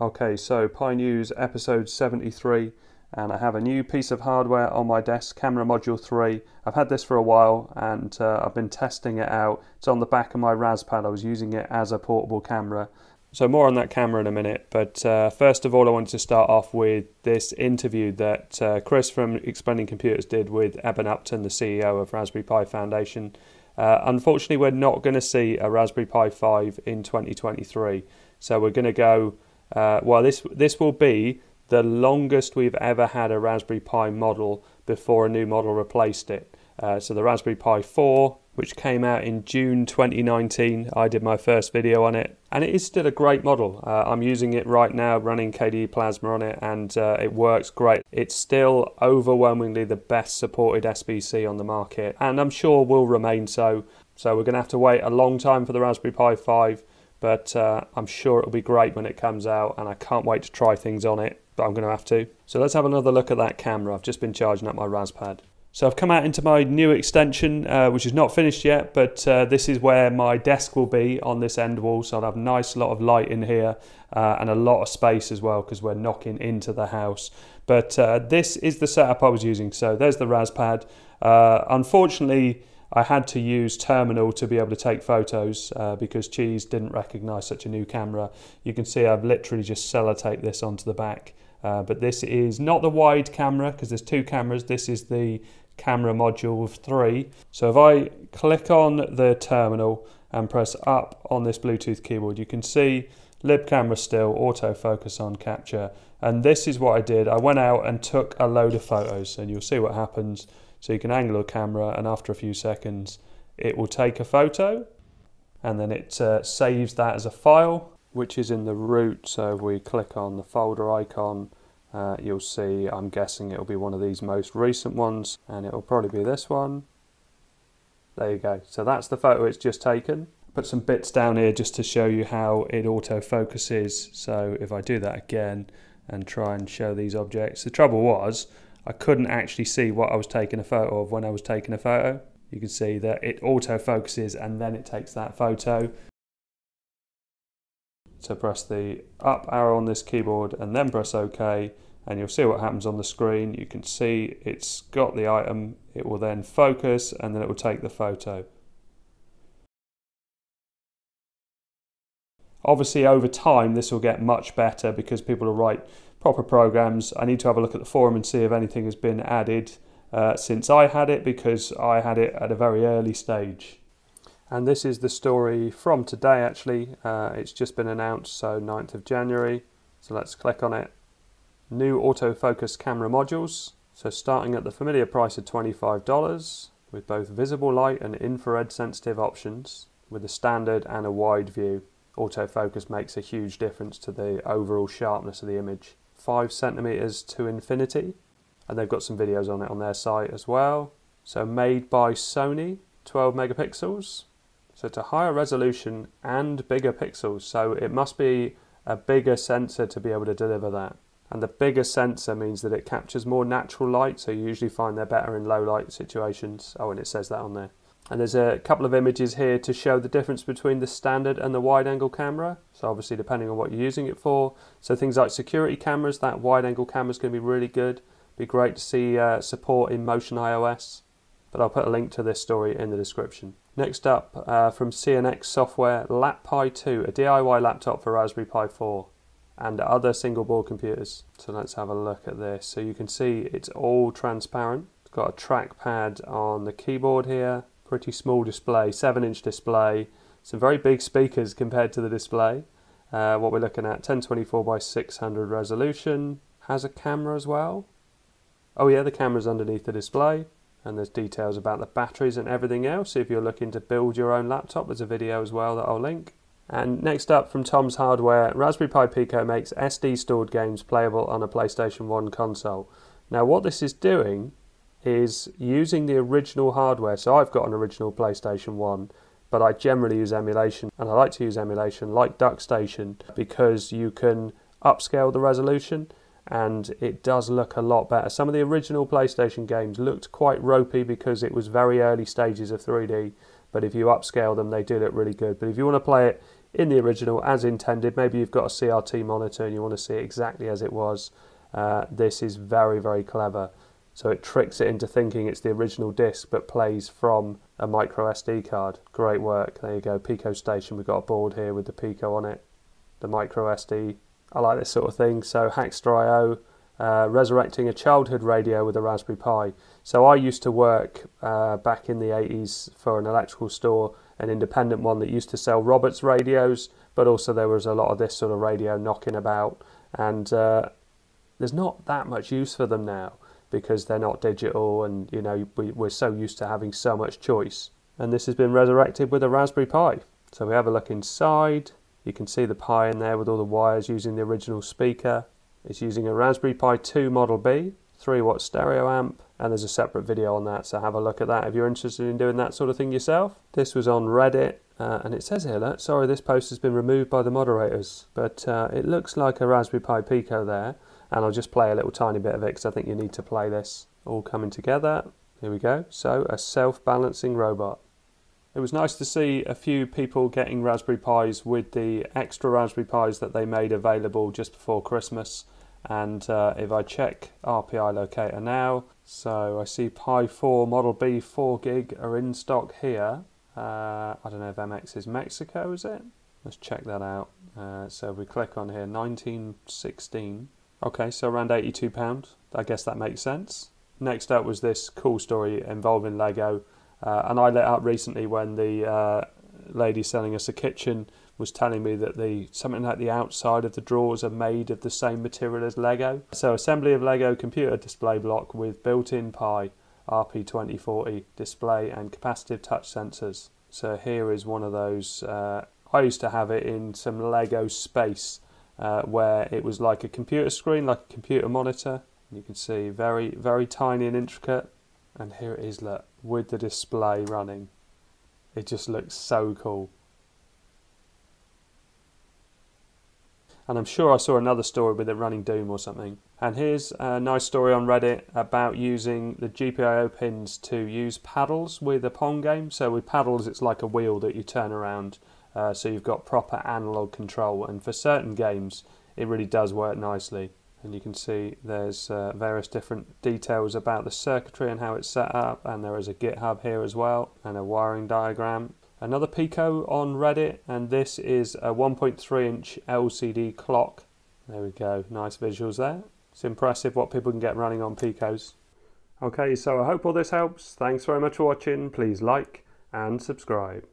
Okay, so Pi News episode 73, and I have a new piece of hardware on my desk, Camera Module 3. I've had this for a while and uh, I've been testing it out. It's on the back of my Raspad, I was using it as a portable camera. So, more on that camera in a minute, but uh, first of all, I wanted to start off with this interview that uh, Chris from Explaining Computers did with Eben Upton, the CEO of Raspberry Pi Foundation. Uh, unfortunately, we're not going to see a Raspberry Pi 5 in 2023, so we're going to go uh, well, this this will be the longest we've ever had a Raspberry Pi model before a new model replaced it. Uh, so the Raspberry Pi 4, which came out in June 2019, I did my first video on it, and it is still a great model. Uh, I'm using it right now, running KDE Plasma on it, and uh, it works great. It's still overwhelmingly the best supported SBC on the market, and I'm sure will remain so. So we're going to have to wait a long time for the Raspberry Pi 5 but uh, I'm sure it'll be great when it comes out and I can't wait to try things on it, but I'm going to have to. So let's have another look at that camera. I've just been charging up my Raspad. So I've come out into my new extension, uh, which is not finished yet, but uh, this is where my desk will be on this end wall. So I'll have a nice lot of light in here uh, and a lot of space as well because we're knocking into the house. But uh, this is the setup I was using. So there's the Raspad. Uh, unfortunately, I had to use Terminal to be able to take photos uh, because Cheese didn't recognize such a new camera. You can see I've literally just sellotaped this onto the back. Uh, but this is not the wide camera because there's two cameras. This is the camera module of three. So if I click on the terminal and press up on this Bluetooth keyboard, you can see libcamera-still, autofocus on capture. And this is what I did. I went out and took a load of photos and you'll see what happens. So you can angle the camera and after a few seconds it will take a photo and then it uh, saves that as a file which is in the root. So if we click on the folder icon uh, you'll see I'm guessing it'll be one of these most recent ones and it'll probably be this one. There you go. So that's the photo it's just taken. Put some bits down here just to show you how it auto focuses. So if I do that again and try and show these objects, the trouble was I couldn't actually see what I was taking a photo of when I was taking a photo. You can see that it auto focuses and then it takes that photo. So press the up arrow on this keyboard and then press OK and you'll see what happens on the screen. You can see it's got the item, it will then focus and then it will take the photo. Obviously over time this will get much better because people will write proper programs. I need to have a look at the forum and see if anything has been added uh, since I had it because I had it at a very early stage. And this is the story from today actually. Uh, it's just been announced, so 9th of January. So let's click on it. New autofocus camera modules. So starting at the familiar price of $25 with both visible light and infrared sensitive options with a standard and a wide view. Autofocus makes a huge difference to the overall sharpness of the image. 5 centimeters to infinity and they've got some videos on it on their site as well. So made by Sony 12 megapixels. So to higher resolution and bigger pixels. So it must be a bigger sensor to be able to deliver that. And the bigger sensor means that it captures more natural light so you usually find they're better in low light situations. Oh and it says that on there and there's a couple of images here to show the difference between the standard and the wide angle camera. So obviously depending on what you're using it for. So things like security cameras, that wide angle camera is going to be really good. Be great to see uh, support in motionEyeOS. But I'll put a link to this story in the description. Next up, uh, from CNX Software, LapPi 2, a DIY laptop for Raspberry Pi 4 and other single board computers. So let's have a look at this. So you can see it's all transparent. It's got a trackpad on the keyboard here pretty small display, 7 inch display, some very big speakers compared to the display. Uh, what we're looking at 1024 by 600 resolution, has a camera as well. Oh yeah, the camera's underneath the display and there's details about the batteries and everything else. If you're looking to build your own laptop, there's a video as well that I'll link. And next up from Tom's Hardware, Raspberry Pi Pico makes SD stored games playable on a PlayStation 1 console. Now what this is doing is using the original hardware. So I've got an original PlayStation 1, but I generally use emulation, and I like to use emulation like DuckStation because you can upscale the resolution and it does look a lot better. Some of the original PlayStation games looked quite ropey because it was very early stages of 3D, but if you upscale them, they do look really good. But if you want to play it in the original as intended. Maybe you've got a CRT monitor and you want to see it exactly as it was. Uh, this is very, very clever. So it tricks it into thinking it's the original disc but plays from a micro SD card. Great work. There you go. Pico Station. We've got a board here with the Pico on it. The micro SD. I like this sort of thing. So Hackster.io, uh, resurrecting a childhood radio with a Raspberry Pi. So I used to work uh, back in the 80s for an electrical store, an independent one that used to sell Roberts radios, but also there was a lot of this sort of radio knocking about. And uh, there's not that much use for them now because they're not digital and you know we, we're so used to having so much choice. And this has been resurrected with a Raspberry Pi. So we have a look inside. You can see the Pi in there with all the wires using the original speaker. It's using a Raspberry Pi 2 Model B 3 watt stereo amp and there's a separate video on that so have a look at that if you're interested in doing that sort of thing yourself. This was on Reddit uh, and it says here, sorry this post has been removed by the moderators, but uh, it looks like a Raspberry Pi Pico there and I'll just play a little tiny bit of it because I think you need to play this all coming together. Here we go. So, a self-balancing robot. It was nice to see a few people getting Raspberry Pis with the extra Raspberry Pis that they made available just before Christmas. And uh, if I check rpilocator now, so I see Pi 4 Model B 4 gig are in stock here. Uh, I don't know if MX is Mexico, is it? Let's check that out. Uh, so if we click on here, 1916. Okay, so around £82. I guess that makes sense. Next up was this cool story involving Lego. Uh, and I let out recently when the uh, lady selling us a kitchen was telling me that the something like the outside of the drawers are made of the same material as Lego. So assembly of Lego computer display block with built-in Pi RP2040 display and capacitive touch sensors. So here is one of those. Uh, I used to have it in some Lego space uh, where it was like a computer screen, like a computer monitor. You can see very, very tiny and intricate. And here it is, look, with the display running. It just looks so cool. And I'm sure I saw another story with it running Doom or something. And here's a nice story on Reddit about using the GPIO pins to use paddles with a Pong game. So with paddles, it's like a wheel that you turn around uh, so you've got proper analog control and for certain games it really does work nicely. And you can see there's uh, various different details about the circuitry and how it's set up and there is a github here as well and a wiring diagram. Another pico on reddit and this is a 1.3 inch lcd clock. There we go. Nice visuals there. It's impressive what people can get running on picos. Okay so i hope all this helps. Thanks very much for watching. Please like and subscribe